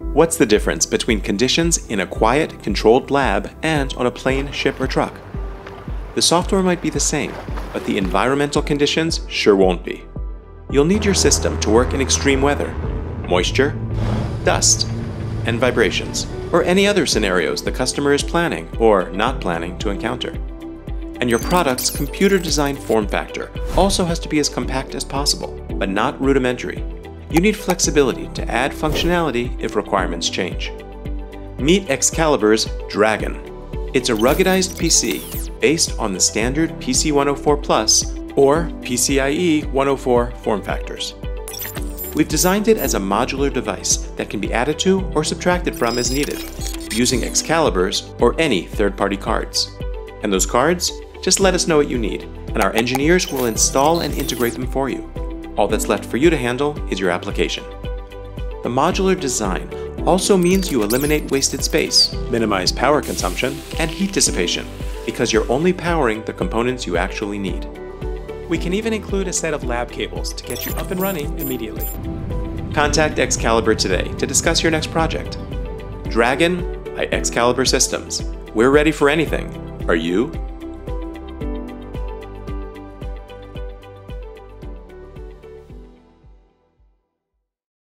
What's the difference between conditions in a quiet, controlled lab and on a plane, ship, or truck? The software might be the same, but the environmental conditions sure won't be. You'll need your system to work in extreme weather, moisture, dust, and vibrations, or any other scenarios the customer is planning or not planning to encounter. And your product's computer designed form factor also has to be as compact as possible, but not rudimentary. You need flexibility to add functionality if requirements change. Meet Excalibur's Dragon. It's a ruggedized PC based on the standard PC 104 Plus or PCIe 104 form factors. We've designed it as a modular device that can be added to or subtracted from as needed, using Excaliburs or any third-party cards. And those cards? Just let us know what you need, and our engineers will install and integrate them for you. All that's left for you to handle is your application. The modular design also means you eliminate wasted space, minimize power consumption, and heat dissipation, because you're only powering the components you actually need. We can even include a set of lab cables to get you up and running immediately. Contact Excalibur today to discuss your next project. Dragon by Excalibur Systems. We're ready for anything. Are you?